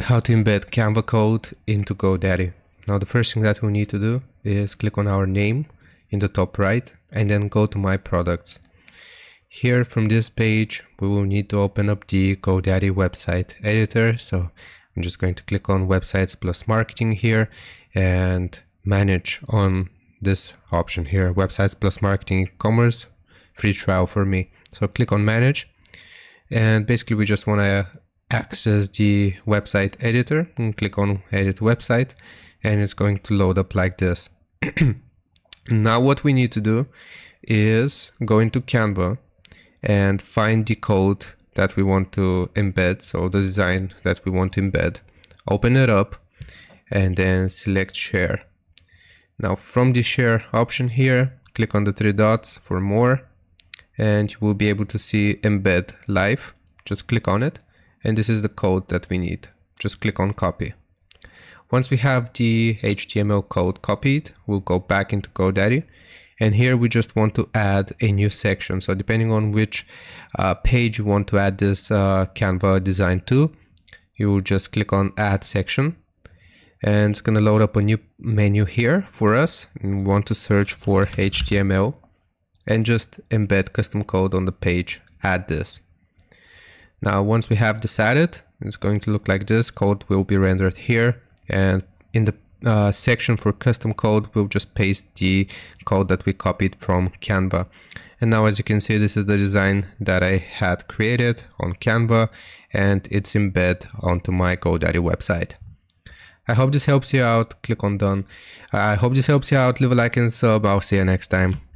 how to embed Canva code into GoDaddy. Now the first thing that we need to do is click on our name in the top right and then go to my products. Here from this page we will need to open up the GoDaddy website editor so I'm just going to click on websites plus marketing here and manage on this option here websites plus marketing e-commerce free trial for me so click on manage and basically we just want to access the website editor and click on edit website and it's going to load up like this. now what we need to do is go into Canva and find the code that we want to embed, so the design that we want to embed. Open it up and then select share. Now from the share option here, click on the three dots for more and you will be able to see embed live. Just click on it and this is the code that we need. Just click on copy. Once we have the HTML code copied, we'll go back into GoDaddy and here we just want to add a new section. So depending on which uh, page you want to add this uh, Canva design to, you will just click on add section and it's going to load up a new menu here for us. We want to search for HTML and just embed custom code on the page, add this. Now, once we have decided, it's going to look like this. Code will be rendered here. And in the uh, section for custom code, we'll just paste the code that we copied from Canva. And now, as you can see, this is the design that I had created on Canva and it's embed onto my GoDaddy website. I hope this helps you out. Click on done. I hope this helps you out. Leave a like and sub. I'll see you next time.